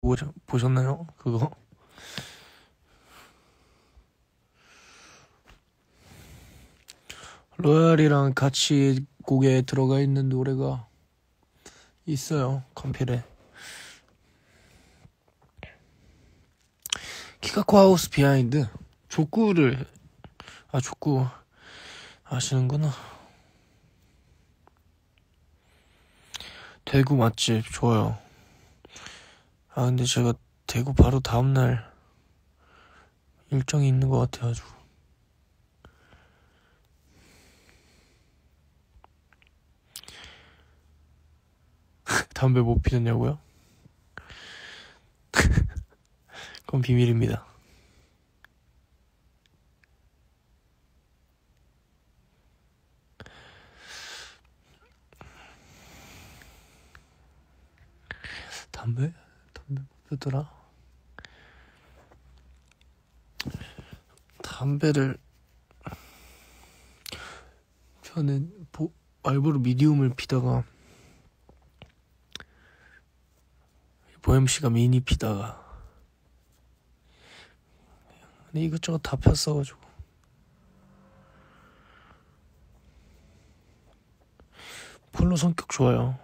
보자, 보셨나요? 그거? 로얄이랑 같이 곡에 들어가 있는 노래가 있어요. 컴필에. 키카코 하우스 비하인드. 족구를, 아, 족구 아시는구나. 대구 맛집, 좋아요. 아, 근데 제가 대구 바로 다음날 일정이 있는 것 같아가지고. 담배 못 피웠냐고요? 그건 비밀입니다. 담배? 피더라? 담배를 저는 보, 말보로 미디움을 피다가 보엠씨가 미니 피다가 근데 이것저것 다 폈어가지고 폴로 성격 좋아요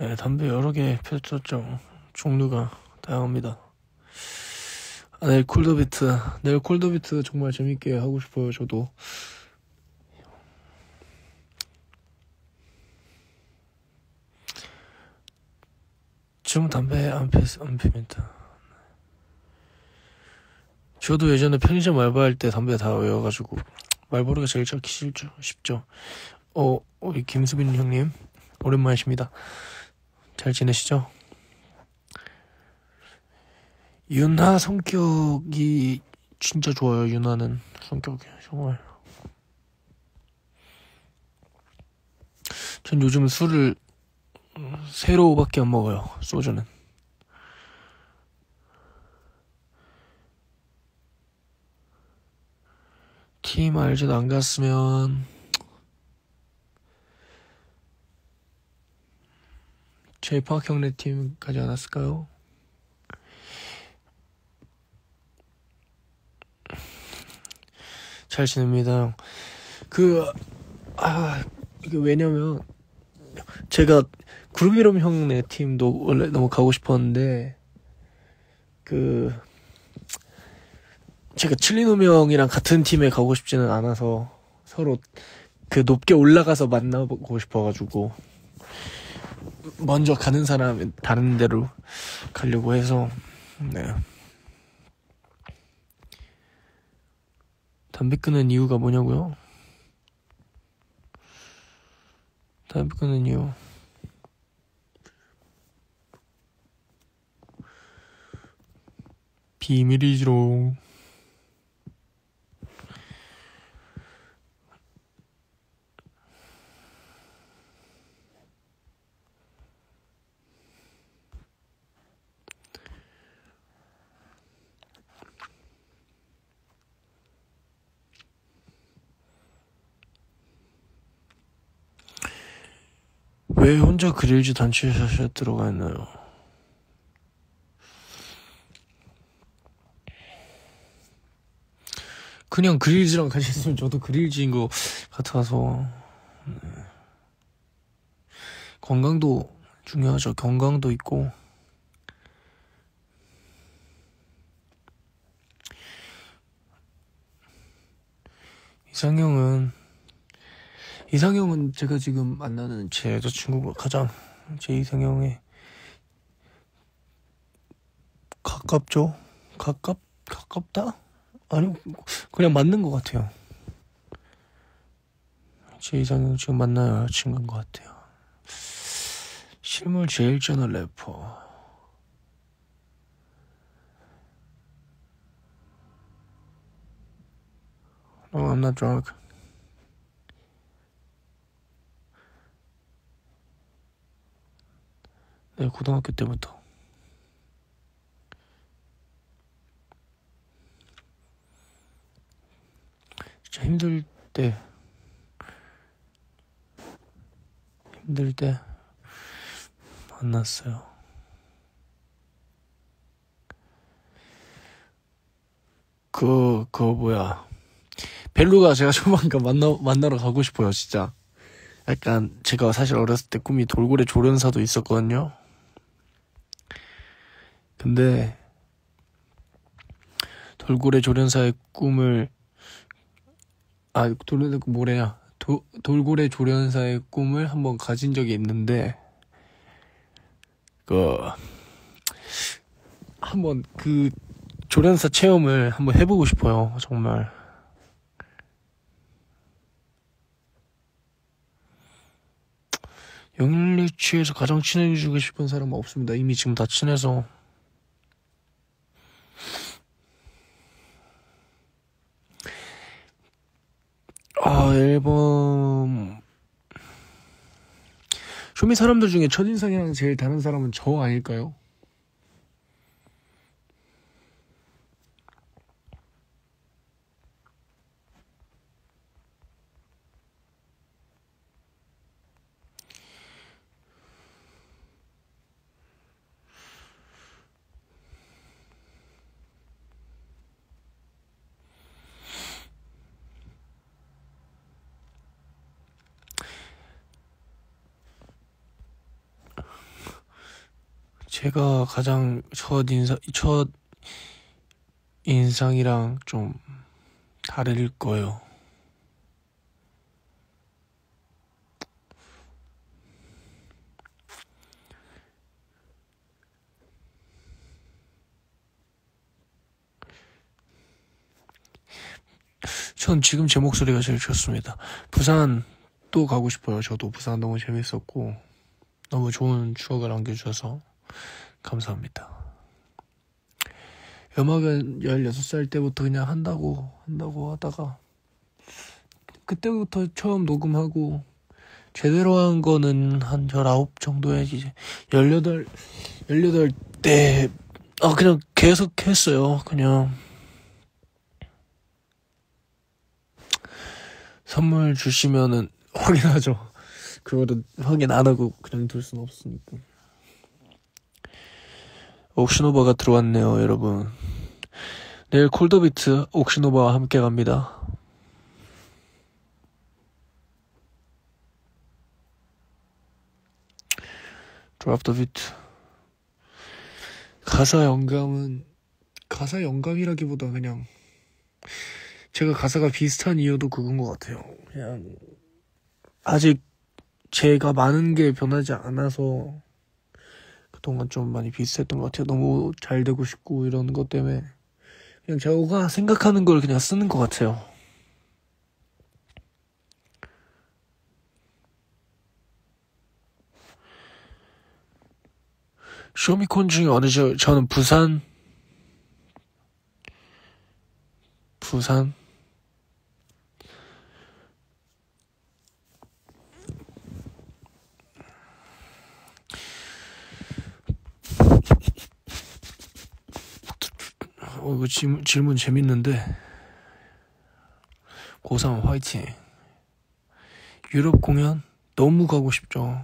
예, 담배 여러 개 폈었죠 종류가 다양합니다 아, 내일 콜더비트 내일 콜더비트 정말 재밌게 하고 싶어요 저도 지금 담배 안, 피, 안 피면다. 저도 예전에 편의점 알바할 때 담배 다 외워가지고 말보르가 제일 찾기 쉽죠. 쉽죠. 어, 우리 김수빈 형님 오랜만이십니다. 잘 지내시죠? 윤하 성격이 진짜 좋아요. 윤하는 성격이 정말. 전 요즘 술을 세로밖에 안 먹어요. 소주는. 팀 알지도 안 갔으면 제이팍 형네 팀 가지 않았을까요? 잘 지냅니다. 그, 아, 이게 왜냐면, 제가 그룹 이름 형네 팀도 원래 너무 가고 싶었는데 그 제가 칠리노 형이랑 같은 팀에 가고 싶지는 않아서 서로 그 높게 올라가서 만나보고 싶어가지고 먼저 가는 사람은 다른 데로 가려고 해서 네 담배 끊는 이유가 뭐냐고요? 담배 끊는 이유 비밀이지롱. 왜 혼자 그릴즈 단체샷에 들어가 있나요? 그냥 그릴즈랑 같이 있으면 저도 그릴즈인 것 같아서 네. 건강도 중요하죠. 건강도 있고 이상형은 이상형은 제가 지금 만나는 제 여자친구가 가장 제 이상형에 가깝죠. 가깝 가깝다. 아니, 그냥 맞는 것 같아요. 제 이상형 지금 만나야 친구인 것 같아요. 실물 제일 쩌는 래퍼. No, I'm not drunk. 네, 고등학교 때부터. 진짜 힘들 때, 힘들 때 만났어요. 그, 그, 뭐야. 벨루가 제가 조만간 만나, 만나러 가고 싶어요, 진짜. 약간 제가 사실 어렸을 때 꿈이 돌고래 조련사도 있었거든요. 근데, 돌고래 조련사의 꿈을, 아, 돌고래, 뭐래야. 도, 돌고래 조련사의 꿈을 한번 가진 적이 있는데, 그, 한번 그 조련사 체험을 한번 해보고 싶어요, 정말. 영일리치에서 가장 친해지고 싶은 사람은 없습니다. 이미 지금 다 친해서. 아, 앨범. 쇼미 사람들 중에 첫인상이랑 제일 다른 사람은 저 아닐까요? 제가 가장 첫 인상, 첫 인상이랑 좀 다를 거예요. 전 지금 제 목소리가 제일 좋습니다. 부산 또 가고 싶어요. 저도 부산 너무 재밌었고, 너무 좋은 추억을 안겨주셔서. 감사합니다. 음악은 16살 때부터 그냥 한다고, 한다고 하다가, 그때부터 처음 녹음하고, 제대로 한 거는 한 19 정도에 이제, 18, 18 때, 아, 그냥 계속 했어요. 그냥. 선물 주시면은 확인하죠. 그거를 확인 안 하고 그냥 둘 수는 없으니까. 옥시노바가 들어왔네요, 여러분. 내일 콜더비트 옥시노바와 함께 갑니다. 드랍 더 비트. 가사 영감은 가사 영감이라기보다 그냥 제가 가사가 비슷한 이유도 그건 것 같아요. 그냥 아직 제가 많은 게 변하지 않아서 그 동안 좀 많이 비슷했던 것 같아요. 너무 잘 되고 싶고 이런 것 때문에 그냥 제가 생각하는 걸 그냥 쓰는 것 같아요. 쇼미콘 중에 어느 저 저는 부산 부산 어, 이거 질문, 질문 재밌는데. 고3 화이팅. 유럽 공연 너무 가고 싶죠.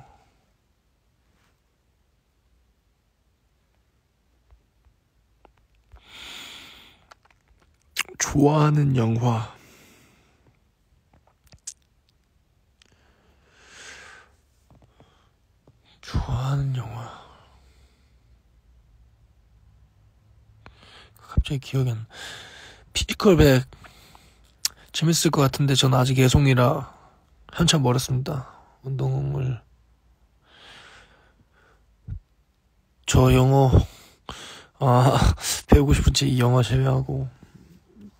좋아하는 영화. 좋아하는 영화. 갑자기 기억이 안 피지컬 백 재밌을 것 같은데 전 아직 애송이라 한참 멀었습니다. 운동을 저 영어 아 배우고 싶은지 이 영어 제외하고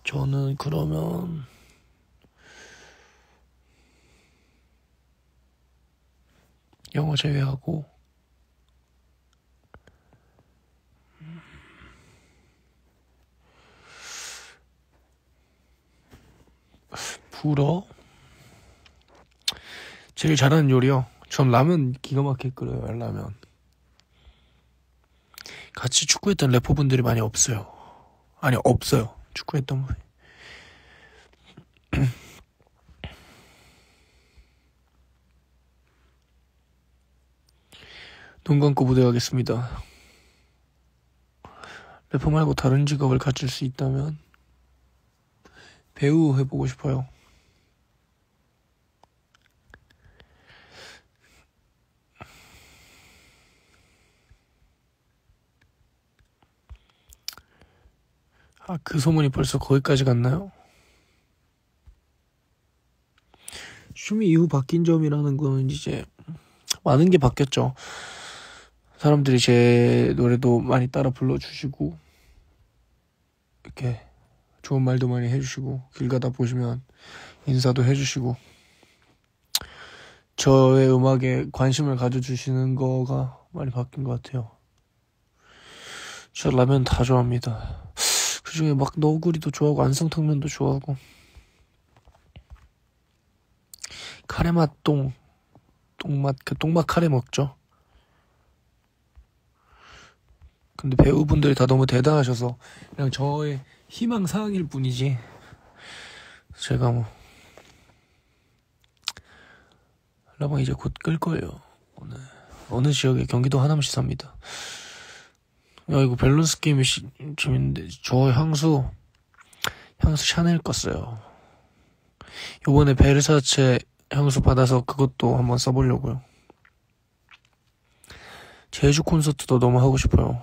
저는 그러면 영어 제외하고 불어 제일 잘하는 요리요. 전 라면 기가 막히게 끓여요. 라면. 같이 축구했던 래퍼분들이 많이 없어요. 아니 없어요. 축구했던 분. 눈 감고 무대하겠습니다. 래퍼 말고 다른 직업을 가질 수 있다면 배우 해보고 싶어요. 아, 그 소문이 벌써 거기까지 갔나요? 슈미 이후 바뀐 점이라는 거는 이제 많은 게 바뀌었죠. 사람들이 제 노래도 많이 따라 불러주시고 이렇게 좋은 말도 많이 해주시고 길 가다 보시면 인사도 해주시고 저의 음악에 관심을 가져주시는 거가 많이 바뀐 것 같아요. 저 라면 다 좋아합니다. 그 중에 막 너구리도 좋아하고 안성탕면도 좋아하고 카레맛 똥 똥맛 그 똥맛 카레 먹죠. 근데 배우분들이 다 너무 대단하셔서 그냥 저의 희망 사항일 뿐이지 제가 뭐 라방 이제 곧 끌 거예요. 오늘 어느 지역에 경기도 하남시 삽니다. 야 이거 밸런스 게임이 시, 재밌는데 저 향수 향수 샤넬 껐어요. 요번에 베르사체 향수 받아서 그것도 한번 써보려고요. 제주 콘서트도 너무 하고 싶어요.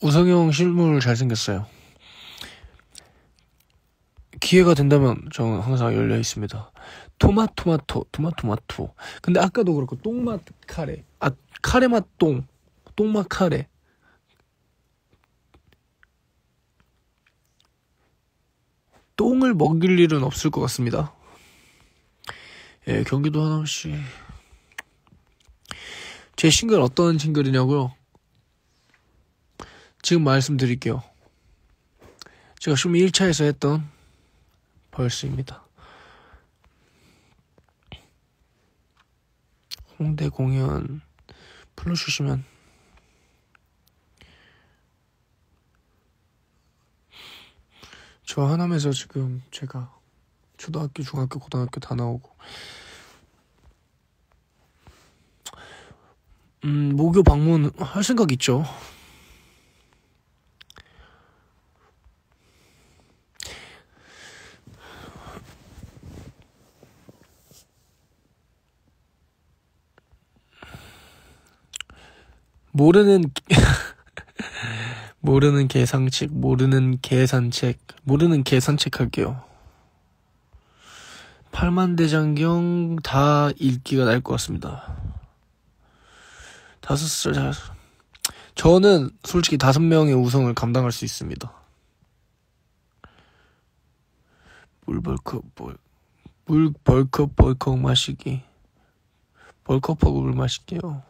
우성형 실물 잘생겼어요. 기회가 된다면 저는 항상 열려 있습니다. 토마토마토, 토마토마토. 근데 아까도 그렇고 똥맛 카레. 아, 카레맛 똥. 똥맛 카레. 똥을 먹일 일은 없을 것 같습니다. 예, 경기도 하남시. 제 싱글 어떤 싱글이냐고요? 지금 말씀드릴게요. 제가 슈미 1차에서 했던 벌스입니다. 홍대 공연 불러주시면 저 하남에서 지금 제가 초등학교, 중학교, 고등학교 다 나오고 음, 모교 방문 할 생각 있죠. 모르는 모르는 계산책 모르는 계산책 모르는 계산책 할게요. 8만 대장경 다 읽기가 날 것 같습니다. 다섯 살 저는 솔직히 다섯 명의 우성을 감당할 수 있습니다. 물 벌컥 벌, 물 벌컥 벌컥 마시기. 벌컥하고 물 마실게요.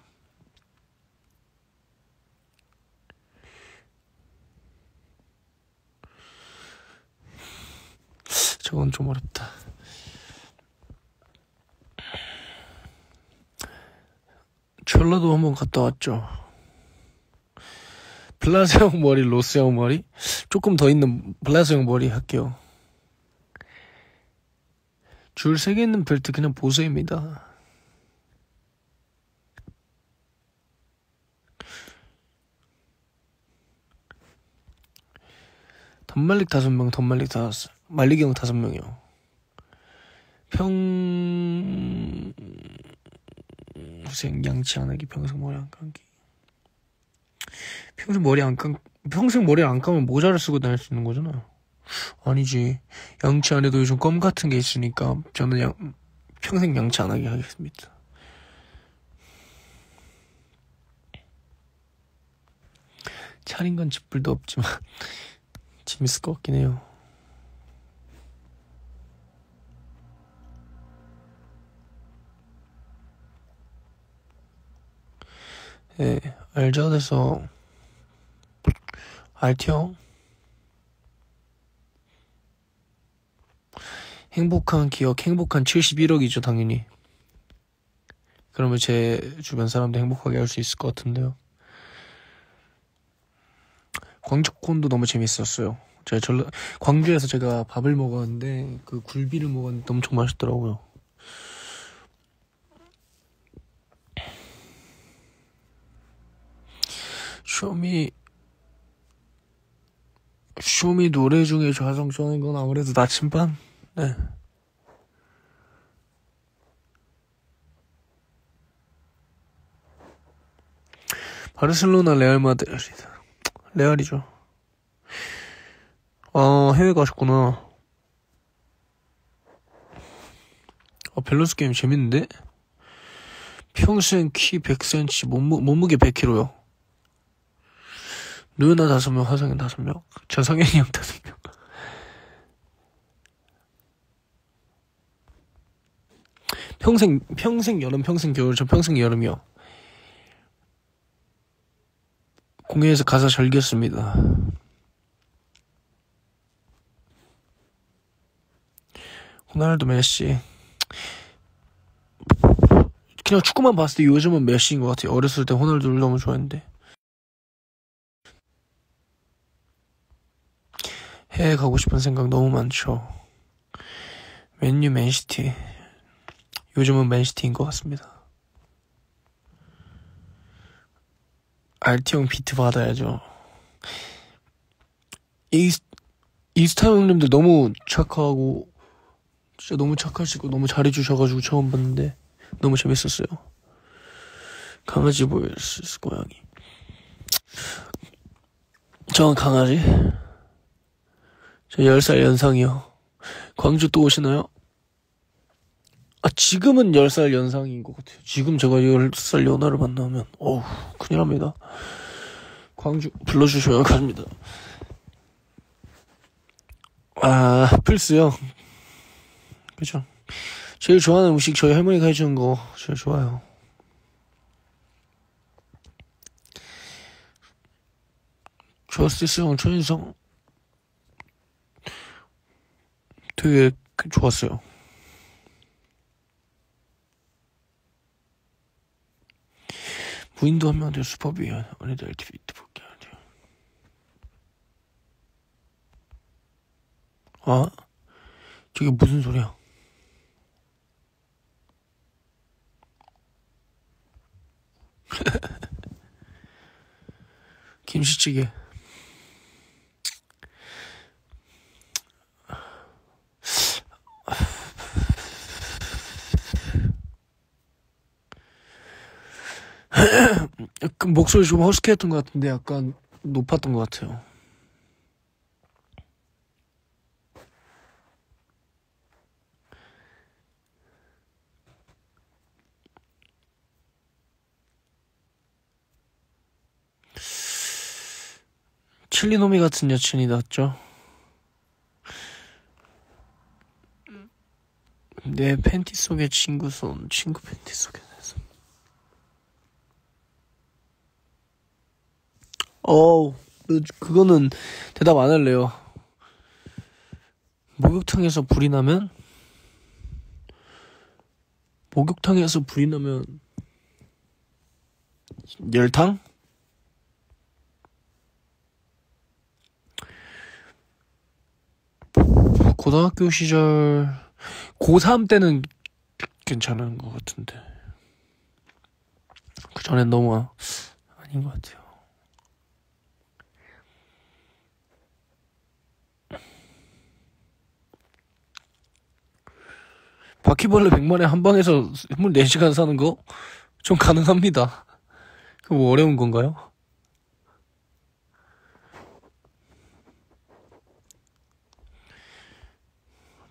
저건 좀 어렵다. 전라도 한번 갔다 왔죠. 블라세형 머리, 로스형 머리? 조금 더 있는 블라세형 머리 할게요. 줄세개 있는 벨트 그냥 보세입니다. 던말릭 다섯 명, 던말릭 다섯, 말릭형 다섯 명이요. 평생 양치 안 하기, 평생 머리 안 감기. 평생 머리 안 감, 평생 머리 안 감으면 모자를 쓰고 다닐 수 있는 거잖아. 아니지. 양치 안 해도 요즘 껌 같은 게 있으니까 저는 양, 평생 양치 안 하게 하겠습니다. 차린 건 집불도 없지만 재밌을 것 같긴 해요. 예, 알자돼서 알티형 행복한 기억, 행복한 71억이죠, 당연히. 그러면 제 주변 사람도 행복하게 할 수 있을 것 같은데요. 광적콘도 너무 재밌었어요. 제가 전라 광주에서 제가 밥을 먹었는데 그 굴비를 먹었는데 엄청 맛있더라고요. 쇼미 쇼미 노래 중에 좌성 좋아하는 건 아무래도 나침반? 네. 바르셀로나 레알 마드리드 레알이죠. 아 해외 가셨구나. 아 밸런스 게임 재밌는데? 평생 키 100cm 몸무, 몸무게 100kg요. 누나 다섯 명, 화성인 다섯 명, 전성현이 형 다섯 명. 평생 평생 여름 평생 겨울 저 평생 여름이요. 공연에서 가사 절겼습니다. 호날두 메시 그냥 축구만 봤을 때 요즘은 메시인 것 같아요. 어렸을 때 호날두를 너무 좋아했는데. 해외 가고 싶은 생각 너무 많죠. 맨유 맨시티. 요즘은 맨시티인 것 같습니다. RT형 비트 받아야죠. 이, 이스타 형님들 너무 착하고, 진짜 너무 착하시고, 너무 잘해주셔가지고 처음 봤는데, 너무 재밌었어요. 강아지 versus 고양이. 저 강아지? 저 10살 연상이요. 광주 또 오시나요? 아, 지금은 10살 연상인 것 같아요. 지금 제가 10살 연하를 만나면, 어우, 큰일 납니다. 광주 불러주셔야 갑니다. 아, 플스요? 그죠. 제일 좋아하는 음식 저희 할머니가 해주는 거 제일 좋아요. 저스티스 형, 천인성 되게 좋았어요. 무인도 하면 돼 슈퍼비언 어느들 트위트 볼게 하죠. 아 저게 무슨 소리야? 김치찌개. 약간 목소리 좀 허스키했던 것 같은데 약간 높았던 것 같아요. 칠리노미 같은 여친이 낫죠? 내 팬티 속에 친구 손, 친구 팬티 속에 내 손. 어우, 그거는 대답 안 할래요. 목욕탕에서 불이 나면? 목욕탕에서 불이 나면 열탕? 고등학교 시절 고3 때는 괜찮은 것 같은데 그 전엔 너무 아닌 것 같아요. 바퀴벌레 100만에 한 방에서 24시간 사는 거? 좀 가능합니다. 그거 뭐 어려운 건가요?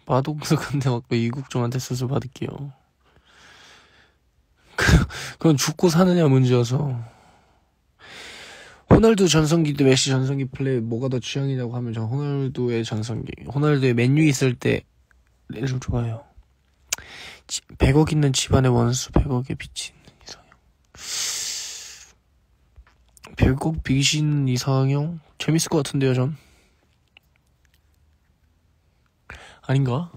마동석한테 맞고 이국종한테 수술 받을게요. 그, 그건 죽고 사느냐 문제여서. 호날두 전성기 때 메시 전성기 플레이 뭐가 더 취향이냐고 하면 저 호날두의 전성기. 호날두의 맨유 있을 때를 좋아해요. 100억 있는 집안의 원수 100억에 미친 이상형 100억 미신 이상형? 재밌을 것 같은데요 전 아닌가?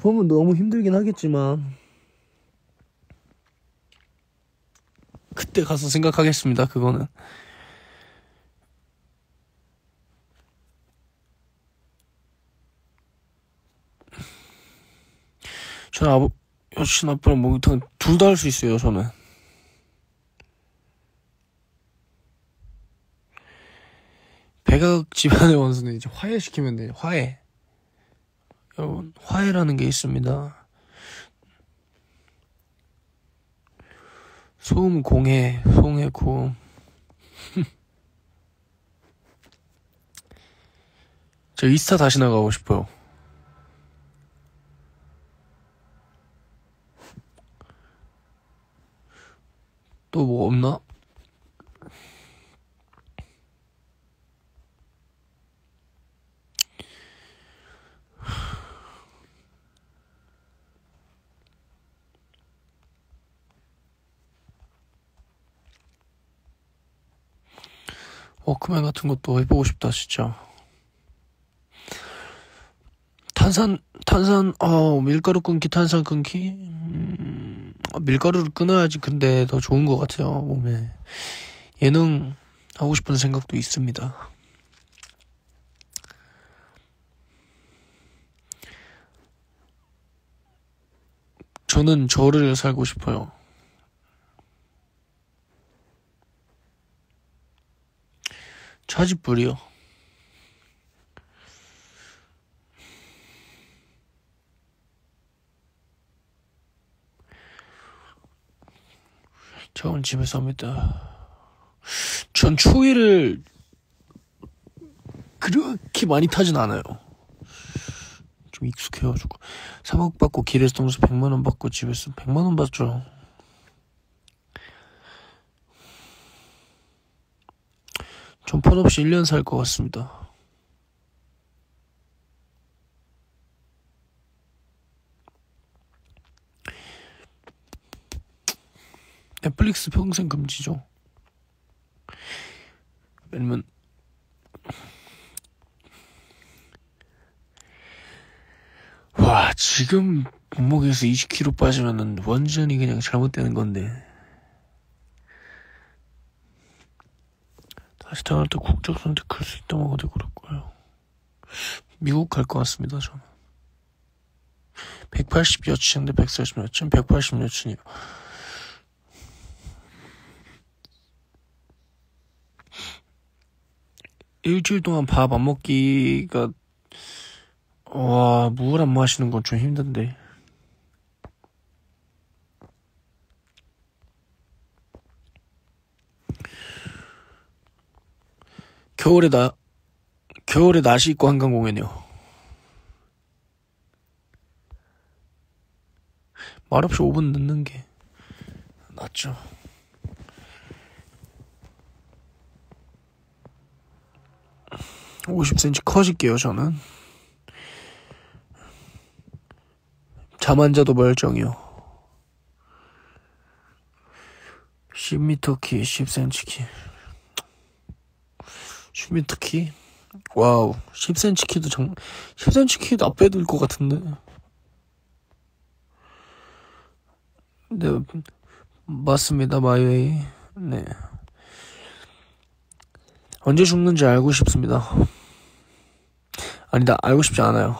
보면 너무 힘들긴 하겠지만 그때 가서 생각하겠습니다 그거는 저는 아버 여친 아빠랑 목욕탕 둘 다 할 수 있어요, 저는. 백악 집안의 원수는 이제 화해시키면 돼요, 화해. 여러분, 화해라는 게 있습니다. 소음 공해, 송해 고음. 저 이스타 다시 나가고 싶어요. 또 뭐 없나? 워크맨 같은 것도 해보고 싶다, 진짜. 탄산, 탄산, 어, 밀가루 끊기, 탄산 끊기? 음, 밀가루를 끊어야지 근데 더 좋은 것 같아요, 몸에. 예능 하고 싶은 생각도 있습니다. 저는 저를 살고 싶어요. 차지불이요. 저는 집에서 합니다. 전 추위를 그렇게 많이 타진 않아요. 좀 익숙해가지고. 3억 받고 길에서 동서 100만 원 받고 집에서 100만 원 받죠. 전 폰 없이 1년 살 것 같습니다. 넷플릭스 평생 금지죠. 왜냐면 와 지금 몸무게에서 20kg 빠지면은 완전히 그냥 잘못되는 건데 다시 태어날 때 국적 선택할 수 있다면 어디 그럴 거예요. 미국 갈 것 같습니다 저는 180 여친인데 140 여친 180 여친이요. 일주일 동안 밥 안 먹기가 와물안 마시는 건 좀 힘든데. 겨울에 나 겨울에 나시 입고 한강 공연이요. 말없이 5분 늦는 게 낫죠 50cm 커질게요, 저는. 잠 안 자도 멀쩡이요. 10m 키, 10cm 키. 10m 키? 와우, 10cm 키도 정, 10cm 키도 앞에 둘것 같은데. 네, 맞습니다, 마이웨이. 네. 언제 죽는지 알고 싶습니다. 아니다, 알고 싶지 않아요.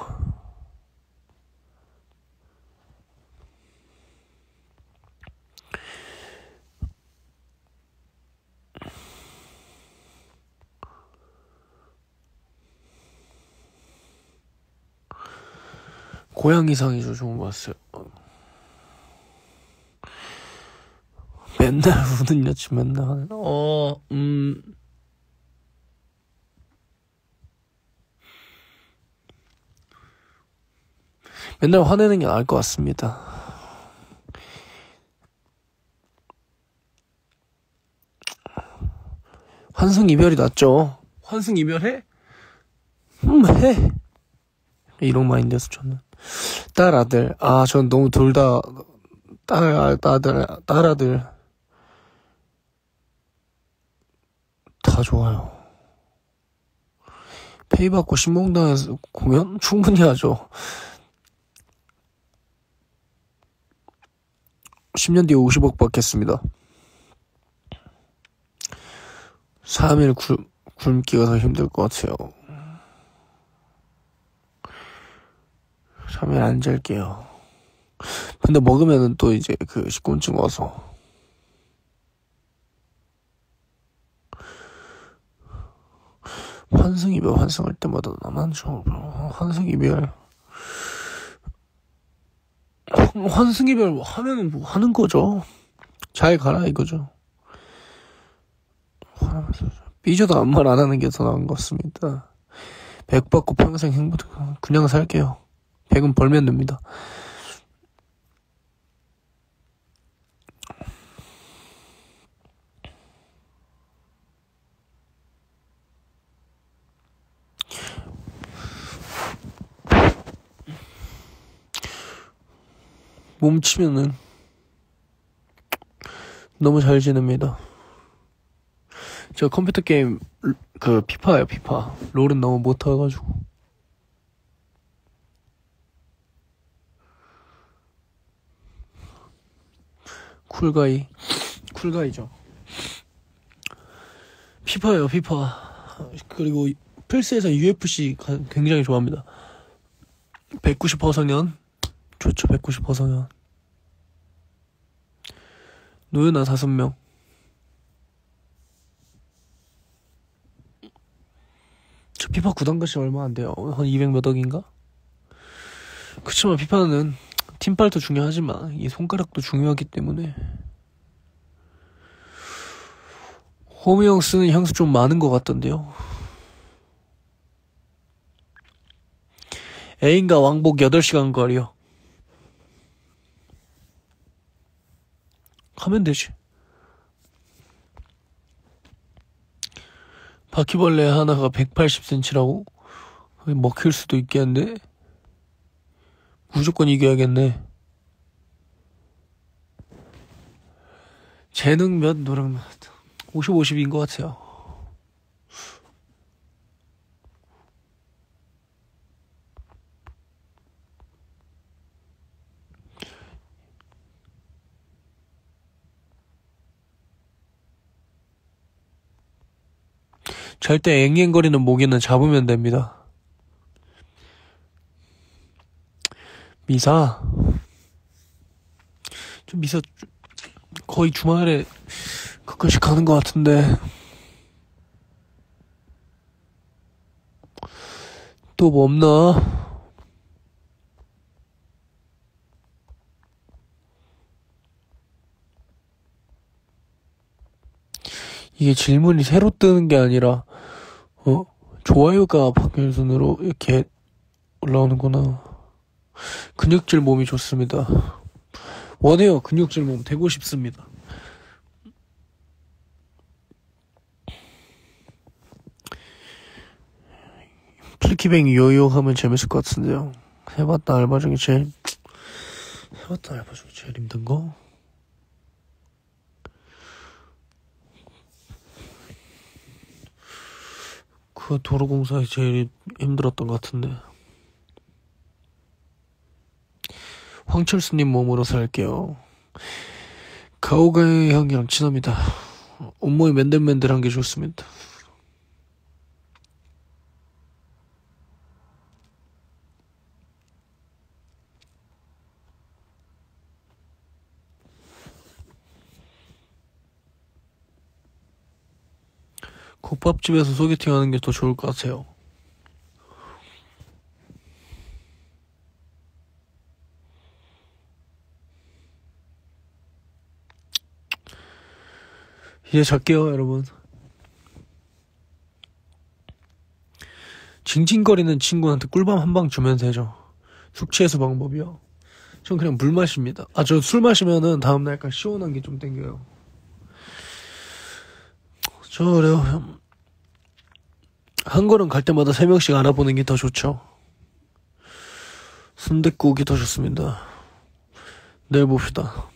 고양이상이죠, 좋은 거 봤어요. 맨날 우는 여친 맨날, 어, 음, 맨날 화내는 게 나을 것 같습니다. 환승 이별이 낫죠. 환승 이별해? 음, 해. 이런 마인드에서 저는. 딸, 아들. 아, 전 너무 둘 다, 딸, 아들, 딸, 아들. 다 좋아요. 페이 받고 신봉당에서 공연? 충분히 하죠. 10년 뒤에 50억 받겠습니다. 3일 굶, 굶기가 더 힘들 것 같아요. 3일 안 잘게요. 근데 먹으면은 또 이제 그 식곤증 와서 환승 이별 환승할 때마다 나만 저 환승 이별 환승이별 하면은 뭐 하는 거죠. 잘 가라 이거죠. 삐져도 아무 말 안 하는 게 더 나은 것 같습니다. 백 받고 평생 행복, 그냥 살게요. 백은 벌면 됩니다. 몸치면은 너무 잘 지냅니다. 저 컴퓨터 게임 그 피파예요 피파. 롤은 너무 못해가지고. 쿨가이. 쿨가이죠. 피파예요 피파. 그리고 플스에서 UFC 굉장히 좋아합니다. 190 허성현 좋죠 190 허성현 노현아 다섯 명 저 피파 구단가시 얼마 안 돼요. 한 200 몇 억인가? 그치만 피파는 팀빨도 중요하지만 이 손가락도 중요하기 때문에 호미 형 쓰는 향수 좀 많은 것 같던데요. 애인과 왕복 8시간 거리요. 하면 되지. 바퀴벌레 하나가 180cm라고? 먹힐 수도 있겠는데? 무조건 이겨야겠네. 재능 몇, 몇. 50, 50인 것 같아요. 절대 앵앵거리는 모기는 잡으면 됩니다. 미사. 좀 미사, 거의 주말에 가끔씩 가는 것 같은데. 또 뭐 없나? 이게 질문이 새로 뜨는 게 아니라 어? 좋아요가 박현순으로 이렇게 올라오는구나. 근육질 몸이 좋습니다. 원해요. 근육질 몸 되고 싶습니다. 플리키뱅 요요 하면 재밌을 것 같은데요. 해봤다 알바 중에 제일 해봤다 알바 중에 제일 힘든 거? 그 도로공사에 제일 힘들었던 것 같은데. 황철수님 몸으로 살게요. 가오가의 향이랑 친합니다. 온몸이 맨들맨들한 게 좋습니다. 국밥집에서 소개팅 하는 게 더 좋을 것 같아요. 이제 잘게요, 여러분. 징징거리는 친구한테 꿀밤 한 방 주면 되죠. 숙취해소 방법이요. 전 그냥 물 마십니다. 아, 저 술 마시면은 다음날 약간 시원한 게 좀 땡겨요. 저 그래요. 한 걸음 갈 때마다 세 명씩 알아보는 게 더 좋죠. 순댓국이 더 좋습니다. 내일 봅시다.